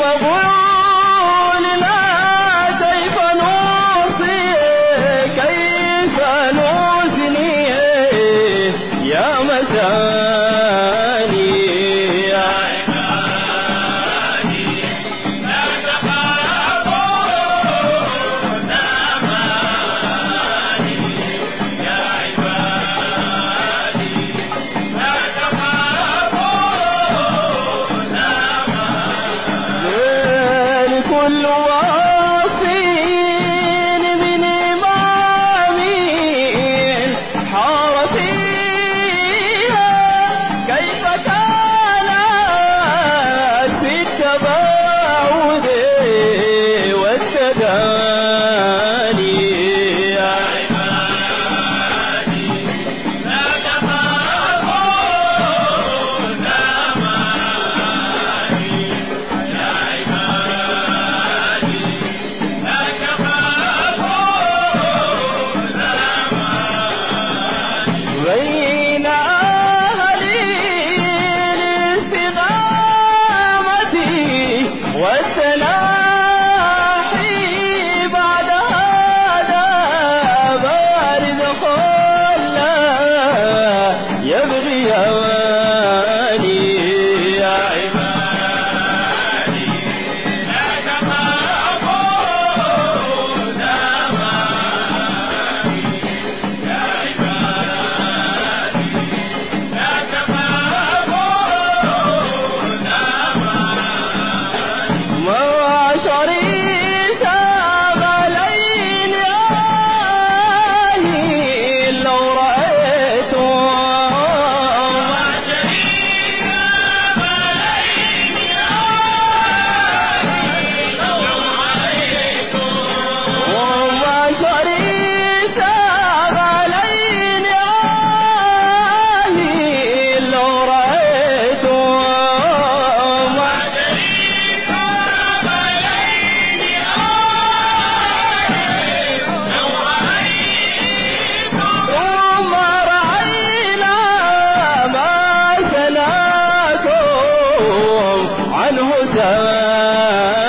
ثم قولنا كيف كيف نوصني يا لكل واصفين من إمامين حار فيها كيف كانت في التباعد والتداني بين أهل الاستقامة والتلاحي بعد هذا بارد خلا يبغي أواني الهدى